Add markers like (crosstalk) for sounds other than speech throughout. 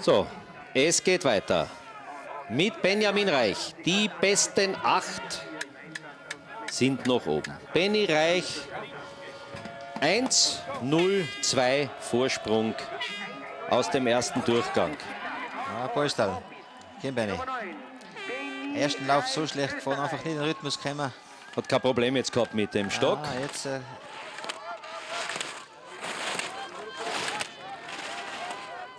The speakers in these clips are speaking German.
So, es geht weiter. Mit Benjamin Reich. Die besten acht sind noch oben. Benny Reich 1, 0, 2 Vorsprung aus dem ersten Durchgang. Ja, Polstal. Kein Benny. Ersten Lauf so schlecht gefahren, einfach nicht in den Rhythmus gekommen. Hat kein Problem jetzt gehabt mit dem Stock. Ja, jetzt, äh,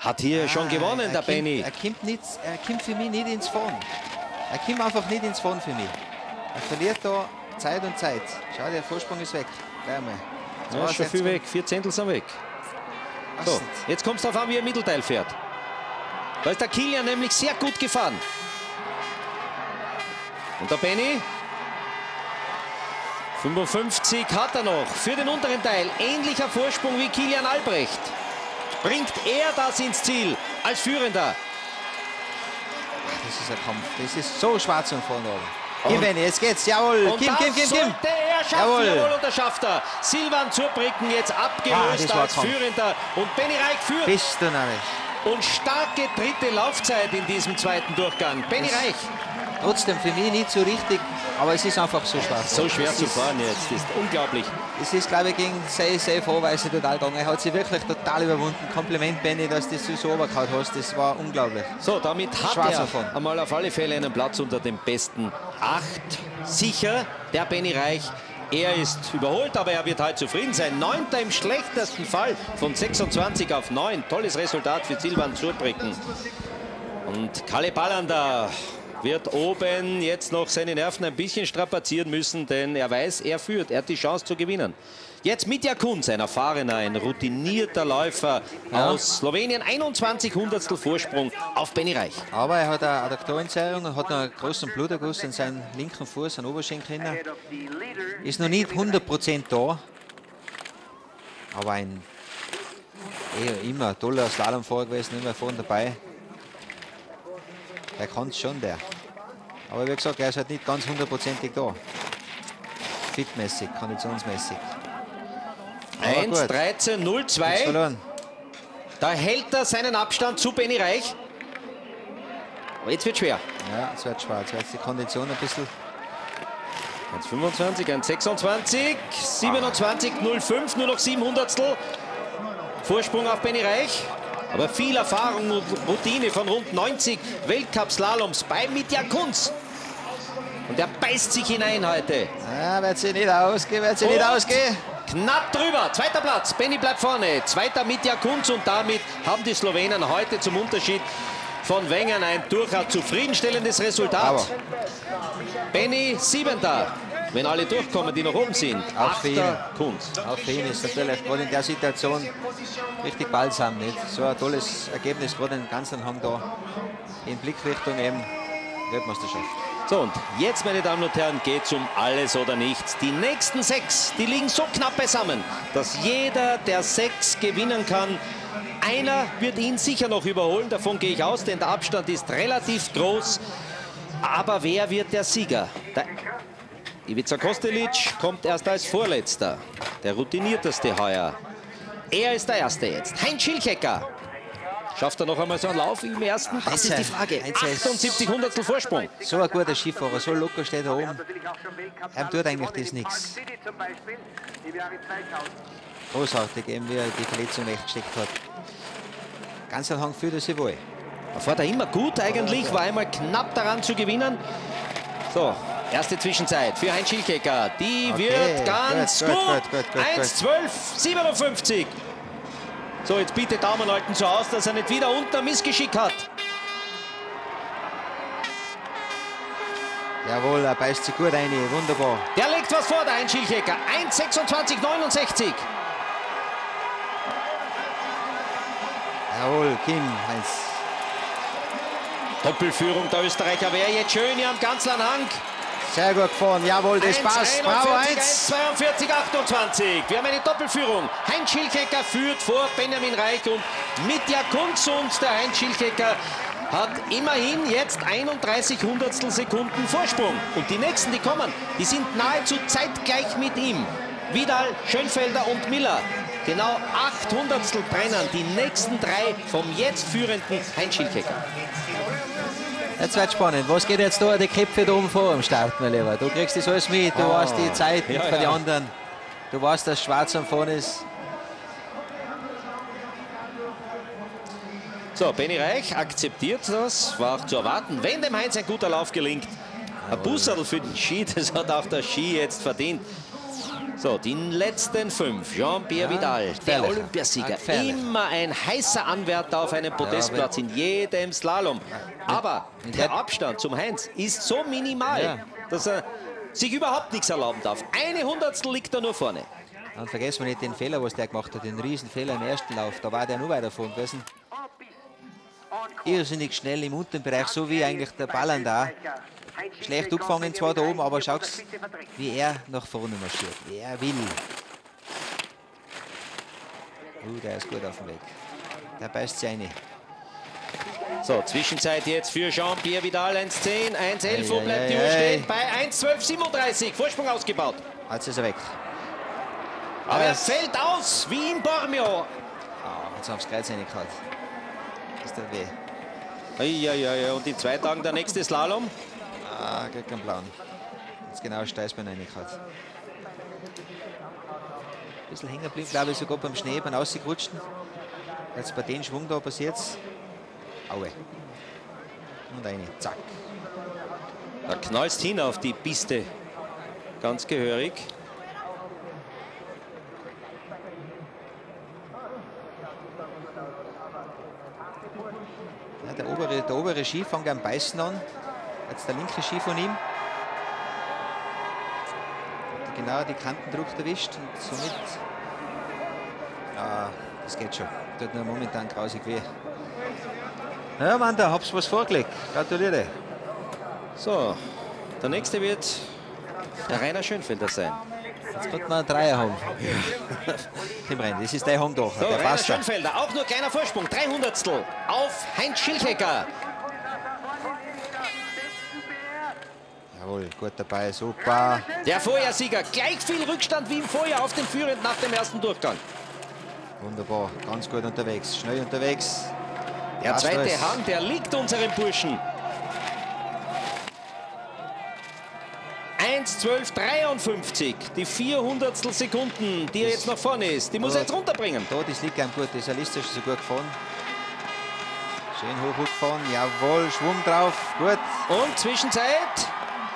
Hat hier schon gewonnen, er der kommt, Benny. Er kommt, nicht, er kommt für mich nicht ins Fahren. Er kommt einfach nicht ins Fahren für mich. Er verliert da Zeit und Zeit. Schau, der Vorsprung ist weg. Gleich mal. Ja, ist schon viel weg. Vier Zehntel sind weg. So, jetzt kommt es darauf an, wie er Mittelteil fährt. Da ist der Kilian nämlich sehr gut gefahren. Und der Benny? 55 hat er noch für den unteren Teil. Ähnlicher Vorsprung wie Kilian Albrecht. Bringt er das ins Ziel als Führender? Das ist ein Kampf. Das ist so schwarz und vorne. Kim Benny, jetzt geht's. Jawohl. Und Kim, Kim, Kim, Kim. er. Jawohl. Jawohl. und das schafft er. Silvan Zurbrücken jetzt Ah, abgelöst war als Kampf. Führender. Und Benny Reich führt. Bist du narrisch. Und starke dritte Laufzeit in diesem zweiten Durchgang. Benny Reich. Trotzdem für mich nicht so richtig, aber es ist einfach so schwarz. So schwer Es zu fahren jetzt. Ist unglaublich. Es ist, glaube ich, gegen Say Say Vorweise total gegangen. Er hat sich wirklich total überwunden. Kompliment, Benny, dass du das so runtergehauen hast. Das war unglaublich. So, damit hat Schwarz er davon. einmal auf alle Fälle einen Platz unter den besten acht. Sicher, der Benny Reich. Er ist überholt, aber er wird halt zufrieden sein. Neunter im schlechtesten Fall von 26 auf 9. Tolles Resultat für Silvan Zurbrücken. Und Kalle Ballander wird oben jetzt noch seine Nerven ein bisschen strapazieren müssen, denn er weiß, er führt, er hat die Chance zu gewinnen. Jetzt Mitja Kunz, ein erfahrener, ein routinierter Läufer Ja. aus Slowenien, 21 Hundertstel Vorsprung auf Benny Reich. Aber er hat eine Adduktorenzerrung und hat einen großen Bluterguss in seinen linken Fuß, einen Oberschenkel. Ist noch nicht 100% da. Aber ein eh, immer toller Slalomfahrer gewesen, immer vorne dabei. Der kann es schon, der. Aber wie gesagt, er ist halt nicht ganz hundertprozentig da. Fitmäßig, konditionsmäßig. Aber 1, gut. 13, 0, Nichts 2. verloren. Da hält er seinen Abstand zu Benny Reich. Aber jetzt wird schwer. Ja, es wird schwarz. Jetzt die Kondition ein bisschen 1,25, 1,26, 27, 05, nur noch 7 Hundertstel. Vorsprung auf Benny Reich. Aber viel Erfahrung und Routine von rund 90 Weltcup-Slaloms bei Mitja Kunz. Beißt sich hinein heute. Ja, wird sie nicht ausgehen, wird sie nicht Und ausgehen. Knapp drüber, zweiter Platz, Benny bleibt vorne, zweiter Mitja Kunz und damit haben die Slowenen heute zum Unterschied von Wengen ein durchaus zufriedenstellendes Resultat. Aber Benny siebenter, wenn alle durchkommen, die noch oben sind. Auch für Achter Kunz. auch für ihn ist natürlich gerade in der Situation richtig balsam. Nicht? So ein tolles Ergebnis, gerade den ganzen Hang da in Blickrichtung eben Weltmeisterschaft. So und jetzt, meine Damen und Herren, geht es um alles oder nichts. Die nächsten sechs, die liegen so knapp beisammen, dass jeder der sechs gewinnen kann. Einer wird ihn sicher noch überholen, davon gehe ich aus, denn der Abstand ist relativ groß. Aber wer wird der Sieger? Der Ivica Kostelic kommt erst als Vorletzter, der routinierteste heuer. Er ist der Erste jetzt. Heinz Schilchecker. Schafft er noch einmal so einen Lauf im ersten? Das ist die Frage. Heinz ist- 78 Hundertstel Vorsprung. So ein guter Skifahrer, so locker steht er oben. Er tut eigentlich das nichts. Großartig, eben wie er die Verletzung weggesteckt hat. Ganz am Hang fühlt er sich wohl. Er fährt er immer gut eigentlich, war einmal knapp daran zu gewinnen. So, erste Zwischenzeit für Heinz Schilkecker. Die Okay, wird ganz gut, gut. gut, gut, gut, gut, 1, 12, 57. So, jetzt bitte Daumen halten so aus, dass er nicht wieder unter Missgeschick hat. Jawohl, er beißt sich gut rein, wunderbar. Der legt was vor, der Heinz Schilkecker. 1, 26, 69. Jawohl, Kim, Heinz. Doppelführung der Österreicher wäre jetzt schön hier am Ganzlernhang. Sehr gut gefahren, jawohl, das 1, passt. Bravo, 41, Heinz. 42, 28. Wir haben eine Doppelführung. Heinz Schilkecker führt vor Benjamin Reich und Mitja Kunz und der Heinz Schilkecker hat immerhin jetzt 31 Hundertstel Sekunden Vorsprung. Und die nächsten, die kommen, die sind nahezu zeitgleich mit ihm. Vidal, Schönfelder und Miller. Genau 800 brennen die nächsten drei vom jetzt führenden Heinz Schilkecker. Jetzt wird spannend. Was geht jetzt da die Köpfe da oben vor am Start, mein Lieber? Du kriegst das alles mit, du Ah. weißt die Zeit Ja, für die ja. anderen. Du weißt, dass Schwarz am vorne ist. So, Benny Reich akzeptiert das, war auch zu erwarten, wenn dem Heinz ein guter Lauf gelingt. Ein Busserl für den Ski, (laughs) das hat auch der Ski jetzt verdient. So, die letzten fünf. Jean-Pierre Ja, Vidal, der. Olympiasieger. Immer ein heißer Anwärter auf einen Podestplatz in jedem Slalom. Aber der Abstand zum Heinz ist so minimal, Ja. dass er sich überhaupt nichts erlauben darf. Eine Hundertstel liegt er nur vorne. Dann vergessen wir nicht den Fehler, was der gemacht hat, den riesen Fehler im ersten Lauf. Da war der nur weiter vorn gewesen. Irrsinnig schnell im unteren Bereich, so wie eigentlich der Ballern da. Schlecht abgefangen zwar da oben, aber schau, wie er nach vorne marschiert. Wie er will. Uh, der ist gut auf dem Weg. Der beißt sich rein. So, Zwischenzeit jetzt für Jean-Pierre Vidal 1,10, 1,11. Wo Ei, bleibt ei, die Uhr stehen? Bei 1,12,37. Vorsprung ausgebaut. Jetzt ist er weg. Aber er fällt aus, wie in Bormio. Ah, jetzt aufs Kreuz reingehauen. Das tut weh. Eieiei, und in zwei Tagen der nächste Slalom. Ah, kriegt keinen Blauen. Jetzt genau Steißbein reingehauen. Ein bisschen hängen geblieben, glaube ich, sogar beim Schnee, beim Ausgerutschen. Jetzt bei dem Schwung da passiert's. Aue. Und eine, zack. Da knallst hin auf die Piste. Ganz gehörig. Ja, der, obere, der obere Ski fängt am Beißen an. Jetzt der linke Ski von ihm. Hat genau die Kantendruck erwischt und somit. Ja, das geht schon. Tut nur momentan grausig weh. Ja, Mann, da hab's was vorgelegt. Gratuliere. So, der nächste wird der Rainer Schönfelder sein. Jetzt könnte man einen Dreier haben. Im Rennen. Das ist der doch. So, Der Rainer. Schönfelder, auch nur kleiner Vorsprung, 300 auf Heinz Schilchecker. Jawohl, gut dabei, super. Der Vorjahrsieger, gleich viel Rückstand wie im Vorjahr auf den Führenden nach dem ersten Durchgang. Wunderbar, ganz gut unterwegs, schnell unterwegs. Der Passt zweite alles. Hang, der liegt unserem Burschen. 1,12,53. Die 400 Sekunden, die er jetzt nach vorne ist, die muss er jetzt runterbringen. Da, das liegt einem gut, das ist listisch so gut gefahren. Schön hoch hochgefahren, jawohl, Schwung drauf, gut. Und Zwischenzeit,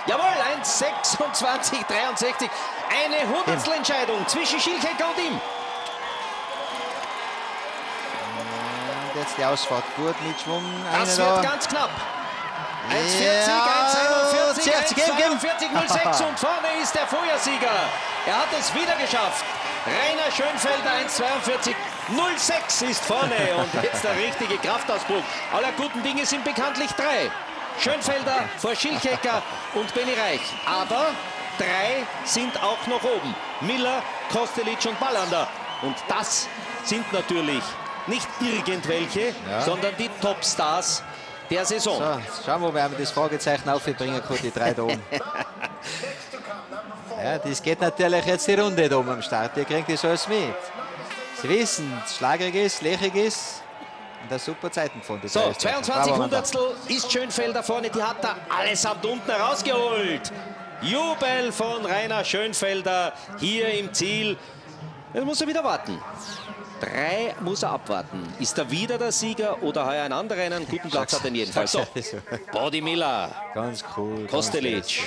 jawohl, 1,26,63. Eine Hundertstelentscheidung zwischen Schilkecker und ihm. Und jetzt die Ausfahrt, gut mit Schwung. Das wird da. ganz knapp. 1,40, Ja, 1,41, zerrt, gib, gib. 1,42,06 und (laughs) vorne ist der Vorjahrsieger. Er hat es wieder geschafft. Rainer Schönfelder 1,42,06 ist vorne und jetzt der richtige Kraftausbruch. Aller guten Dinge sind bekanntlich drei. Schönfelder vor Schilchecker und Benny Reich. Aber drei sind auch noch oben. Miller, Kostelic und Ballander. Und das sind natürlich nicht irgendwelche, Ja. sondern die Topstars der Saison. So, schauen wir, ob wir das Fragezeichen aufbringen können, die drei da oben. Ja, das geht natürlich jetzt die Runde da oben am Start. Ihr kriegt das alles mit. Sie wissen, es schlagerig ist, lächerig ist. Da super Zeiten gefunden. So, der Österreicher. 22 Bravo, Wanda. Hundertstel ist Schönfelder vorne, die hat er allesamt unten herausgeholt. Jubel von Rainer Schönfelder hier im Ziel. Jetzt muss er wieder warten. Drei muss er abwarten. Ist er wieder der Sieger oder heuer ein anderer einen guten Platz hat er jedenfalls. (laughs) So. Body Miller, Ganz cool. Kostelic.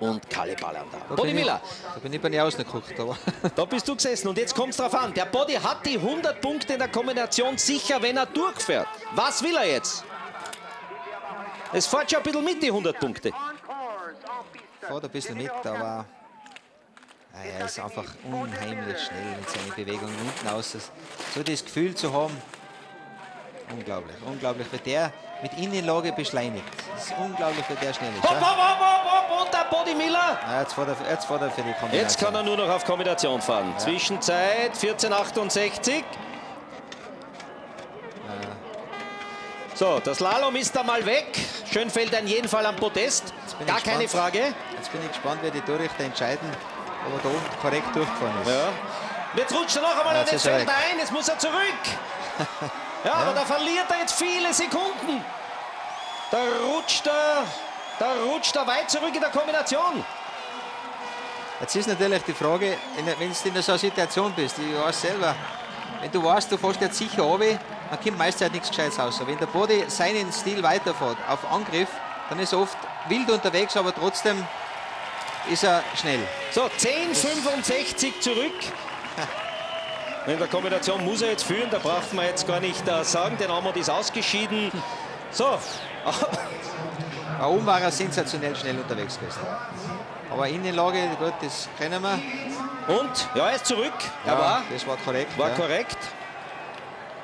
Und Kalle Ballander. Da Body Miller, Da bin ich bei dir rausgeguckt. Aber da bist du gesessen und jetzt kommt es drauf an. Der Body hat die 100 Punkte in der Kombination sicher, wenn er durchfährt. Was will er jetzt? Es fährt schon ein bisschen mit, die 100 Punkte. fährt ein bisschen mit, aber ah, er ist einfach unheimlich schnell mit seinen Bewegungen unten aus. So das Gefühl zu haben, unglaublich, unglaublich, wie der mit Innenlage beschleunigt. Das ist unglaublich, wie der schnell ist. Hopp, hopp, hopp, hopp, Body Miller. Ja, jetzt, fährt er, jetzt fährt er für die Kombination. Jetzt kann er nur noch auf Kombination fahren. Zwischenzeit 14,68. So, das Slalom ist da mal weg. Schönfelder in jedem Fall am Podest. Gar keine gespannt. Frage. Jetzt bin ich gespannt, wer die Torrichter entscheiden, ob er da oben korrekt durchgefahren ist. Ja. Jetzt rutscht er noch einmal Ja, er fällt er ein. Jetzt muss er zurück. (laughs) Ja, aber da verliert er jetzt viele Sekunden. Da rutscht er, da rutscht er weit zurück in der Kombination. Jetzt ist natürlich die Frage, wenn du in so einer Situation bist, ich weiß selber, wenn du weißt, du fährst jetzt sicher runter, dann kommt meist halt nichts Gescheites raus. Wenn der Body seinen Stil weiterfährt, auf Angriff, dann ist er oft wild unterwegs, aber trotzdem ist er schnell. So, 10,65 zurück. (laughs) In der Kombination muss er jetzt führen, da braucht man jetzt gar nicht äh, sagen, den Amund ist ausgeschieden. So, (laughs) Oben war er sensationell schnell unterwegs gewesen. Aber Innenlage, gut, das kennen wir. und, ja, er ist zurück. Ja, er war, das war korrekt. war ja. korrekt.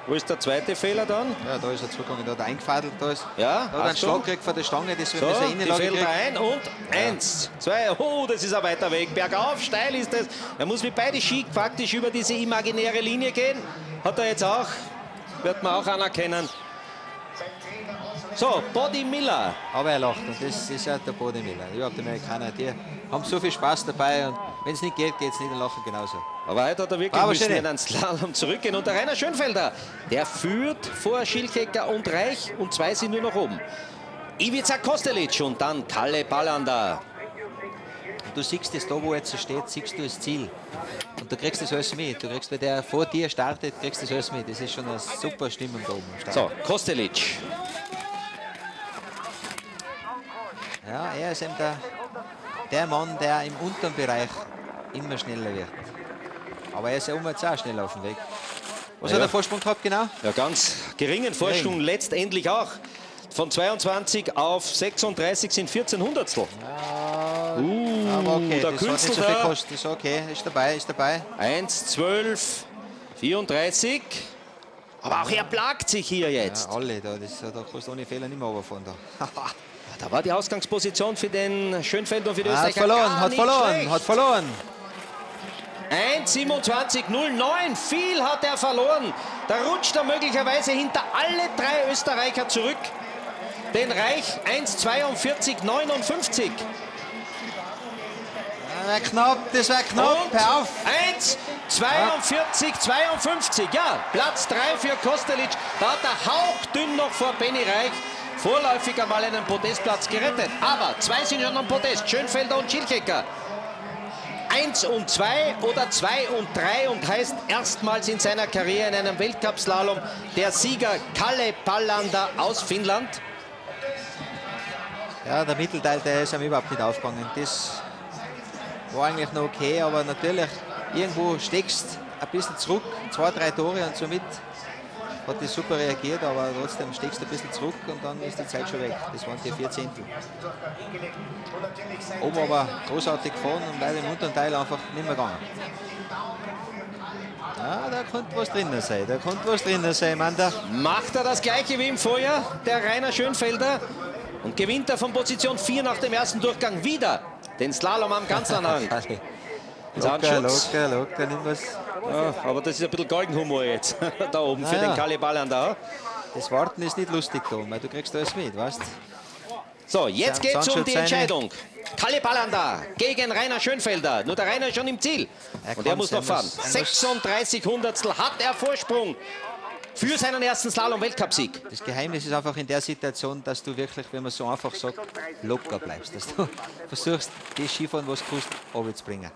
Wo ist der zweite Fehler dann? Ja, da ist er zugegangen, da hat er eingefadelt. Da, ist, Ja, da hat er einen. Schlag gekriegt von der Stange, das So, eine die Innenlage kriegen. rein und eins, zwei, oh, das ist ein weiter Weg. Bergauf, steil ist das. Er muss mit beide Ski faktisch über diese imaginäre Linie gehen. Hat er jetzt auch, wird man auch anerkennen. So, Body Miller. Aber er lacht und das ist ja der Bodemiller. Überhaupt die Amerikaner, die haben so viel Spaß dabei und wenn es nicht geht, geht es nicht und lachen genauso. Aber heute hat er wirklich Bravo, müssen in einen Slalom zurückgehen. Und der Rainer Schönfelder, der führt vor Schilkecker und Reich und zwei sind nur noch oben. Ivica Kostelic und dann Kalle Ballander. Und du siehst das da, wo er jetzt steht, siehst du das Ziel. Und du kriegst das alles mit. Du kriegst, wenn der vor dir startet, kriegst du das alles mit. Das ist schon eine super Stimmung da oben. So, Kostelic. Ja, er ist eben der, der Mann, der im unteren Bereich immer schneller wird. Aber er ist ja um jetzt auch schnell auf dem Weg. Was Ja. hat er Vorsprung gehabt genau? Ja, ganz geringen Vorsprung Gering. letztendlich auch. Von 22 auf 36 sind 14 Hundertstel. Uh, Aber okay, der das hat nicht Künstler so viel da. gekostet. Ist okay, ist dabei, ist dabei. 1, 12, 34. Aber auch er plagt sich hier jetzt. Ja, alle da, das, da kannst du ohne Fehler nicht mehr runterfahren. Da. (laughs) Da war die Ausgangsposition für den Schönfeld und für die hat Österreicher verloren, gar hat verloren, schlecht. hat verloren. 1,27,09. Viel hat er verloren. Da rutscht er möglicherweise hinter alle drei Österreicher zurück. Den Reich 1,42,59. Das war knapp, das war knapp. Und Hör auf. 1, 42, 52. Ja, Platz 3 für Kostelic. Da hat er hauchdünn noch vor Benny Reich vorläufig einmal einen Podestplatz gerettet. Aber zwei sind schon am Podest, Schönfelder und Schilkecker. 1 und 2 oder 2 und 3 und heißt erstmals in seiner Karriere in einem Weltcup-Slalom der Sieger Kalle Pallander aus Finnland. Ja, der Mittelteil, der ist ihm überhaupt nicht aufgegangen. Das war eigentlich noch okay, aber natürlich, irgendwo steckst ein bisschen zurück, zwei, drei Tore und somit hat die super reagiert, aber trotzdem steckst du ein bisschen zurück und dann ist die Zeit schon weg. Das waren die vier Zehntel. Oben aber großartig gefahren und leider im unteren Teil einfach nicht mehr gegangen. Ja, da konnte was drinnen sein, da konnte was drinnen sein, Mann. Da. Macht er das gleiche wie im Vorjahr, der Rainer Schönfelder. Und gewinnt er von Position 4 nach dem ersten Durchgang wieder den Slalom am (laughs) Locker, locker, locker, nimm was. Ja, aber das ist ein bisschen Galgenhumor jetzt (laughs) da oben für Naja. den Kalle Ballander. Das Warten ist nicht lustig da, weil du kriegst alles mit, weißt So, jetzt geht es um die. Entscheidung. Kalle Ballander gegen Rainer Schönfelder. Nur der Rainer ist schon im Ziel. Er Und er muss noch fahren. muss- er muss- 36 Hundertstel hat er Vorsprung für seinen ersten Slalom-Weltcupsieg. Das Geheimnis ist einfach in der Situation, dass du wirklich, wenn man so einfach sagt, locker bleibst. Dass du (laughs) versuchst, das Skifahren, was du kannst, runterzubringen.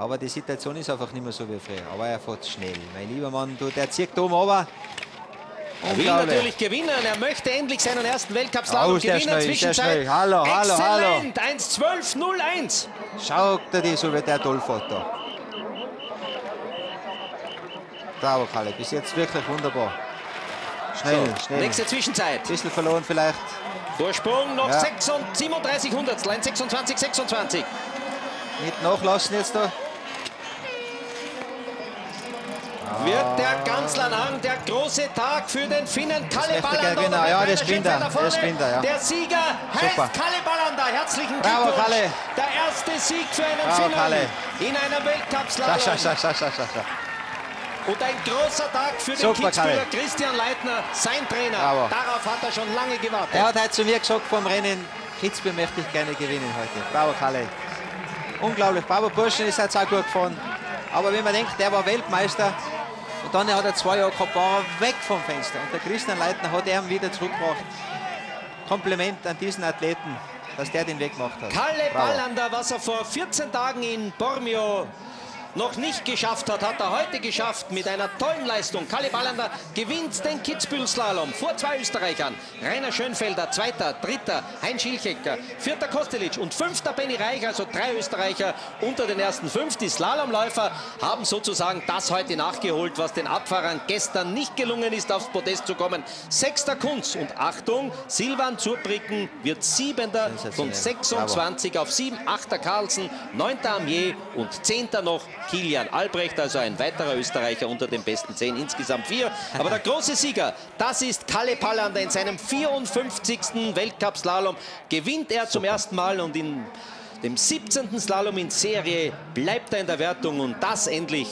Aber die Situation ist einfach nicht mehr so wie früher. Aber er fährt schnell. Mein lieber Mann, du, der zieht oben runter. Er will natürlich gewinnen. Er möchte endlich seinen ersten Weltcup-Slalom Oh, gewinnen. schnell, Zwischenzeit schnell. Hallo, hallo, hallo. Exzellent. 1,12,01. Schau dir das, so wie der toll fährt da. Bravo, Kalle, bis jetzt wirklich wunderbar. Schnell, schnell. Nächste Zwischenzeit. Bisschen verloren vielleicht. Vorsprung noch Ja. 36, 37 Hundertstel. 1,26, 26. Nicht nachlassen jetzt da. Wird der Ganzlernhang der große Tag für den Finnen Kalle Ballander. er Ja, Rainer das gewinnt er. Schönfelder vorne. Das gewinnt er, ja. Der Sieger heißt Super. Kalle Ballander. Herzlichen Bravo, Glückwunsch. Kalle. Der erste Sieg für einen Bravo, Finnen Kalle. in Schau, Weltcup-Slalom. Und ein großer Tag für den Super, Kitzbühler Kalle. Christian Leitner, sein Trainer. Bravo. Darauf hat er schon lange gewartet. Er hat heute zu mir gesagt vor dem Rennen, Kitzbühel möchte ich gerne gewinnen heute. Bravo, Kalle. Unglaublich. Bravo, Burschen, ist jetzt auch gut gefahren. Aber wenn man denkt, der war Weltmeister und dann hat er zwei Jahre gehabt, war er weg vom Fenster. Und der Christian Leitner hat er wieder zurückgebracht. Kompliment an diesen Athleten, dass der den Weg gemacht hat. Kalle Ballander, was er vor 14 Tagen in Bormio noch nicht geschafft hat, hat er heute geschafft mit einer tollen Leistung. Kalle Ballander gewinnt den Kitzbühel-Slalom vor zwei Österreichern. Rainer Schönfelder, zweiter, dritter, Heinz Schilchecker, vierter Kostelic und fünfter Benny Reich, also drei Österreicher unter den ersten fünf. Die Slalomläufer haben sozusagen das heute nachgeholt, was den Abfahrern gestern nicht gelungen ist, aufs Podest zu kommen. Sechster Kunz und Achtung, Silvan Zurbricken wird siebender von 26 auf sieben, achter Carlsen, neunter Amier und zehnter noch Kilian Albrecht, also ein weiterer Österreicher unter den besten zehn, insgesamt vier. Aber der große Sieger, das ist Kalle Pallander in seinem 54. Weltcup-Slalom. Gewinnt er zum ersten Mal und in dem 17. Slalom in Serie bleibt er in der Wertung und das endlich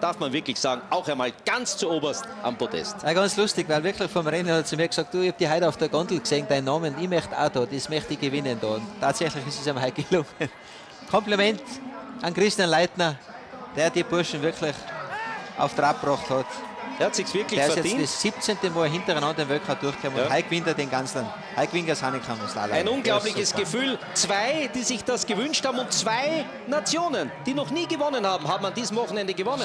darf man wirklich sagen, auch einmal ganz zu oberst am Podest. Ja, ganz lustig, weil wirklich vom Rennen hat zu mir gesagt, du, ich habe die heute auf der Gondel gesehen, deinen Namen, ich möchte auch da, das möchte ich gewinnen da. Und tatsächlich ist es ihm heute gelungen. (laughs) Kompliment an Christian Leitner, der die Burschen wirklich auf Trab gebracht hat. Er hat sich wirklich der verdient. ist jetzt das 17. Mal hintereinander im Weltcup durchgekommen Ja. und heute gewinnt er den ganzen, heute gewinnt er Sanikan Slalom. Ein Der unglaubliches ist. Gefühl. Zwei, die sich das gewünscht haben und zwei Nationen, die noch nie gewonnen haben, haben an diesem Wochenende gewonnen.